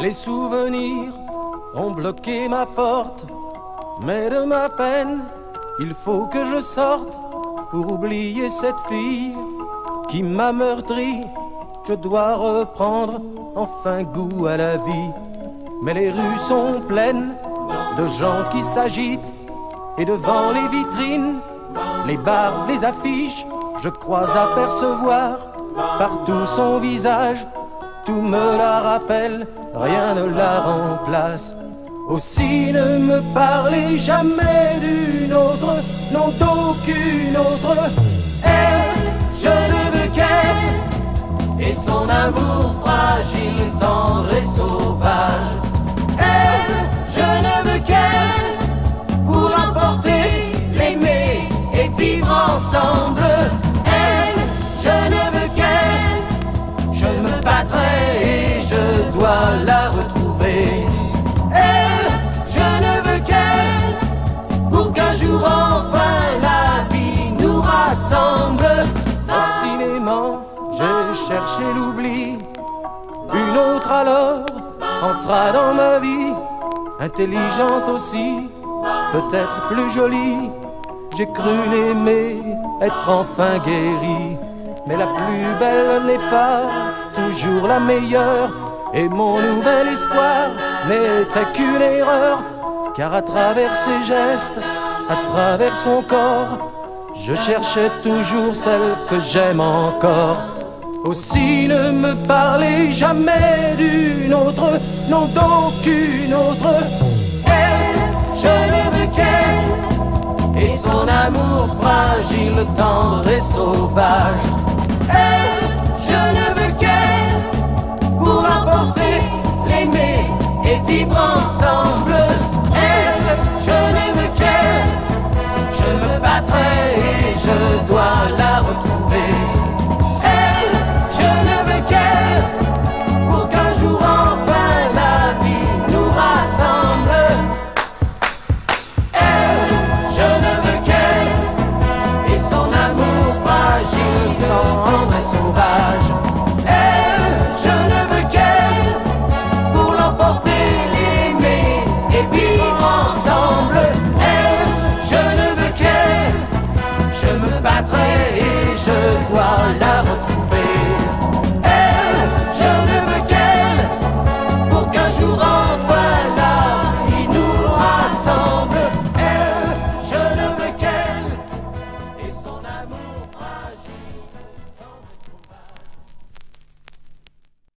Les souvenirs ont bloqué ma porte, mais de ma peine, il faut que je sorte pour oublier cette fille qui m'a meurtri. Je dois reprendre enfin goût à la vie. Mais les rues sont pleines de gens qui s'agitent et devant les vitrines, les bars, les affiches, je crois apercevoir partout son visage. Tout me la rappelle, rien ne la remplace. Aussi ne me parlez jamais d'une autre, non d'aucune autre. Elle, je ne veux qu'elle, et son amour fragile, Obstinément, j'ai cherché l'oubli. Une autre alors entra dans ma vie, intelligente aussi, peut-être plus jolie. J'ai cru l'aimer, être enfin guéri. Mais la plus belle n'est pas toujours la meilleure. Et mon nouvel espoir n'était qu'une erreur. Car à travers ses gestes, à travers son corps, je cherchais toujours celle que j'aime encore. Aussi ne me parlez jamais d'une autre, non d'aucune autre. Elle, je ne veux qu'elle, et son amour fragile, tendre et sauvage. Amor.